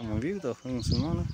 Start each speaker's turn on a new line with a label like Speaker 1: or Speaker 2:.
Speaker 1: Estamos vivos, estamos funcionando.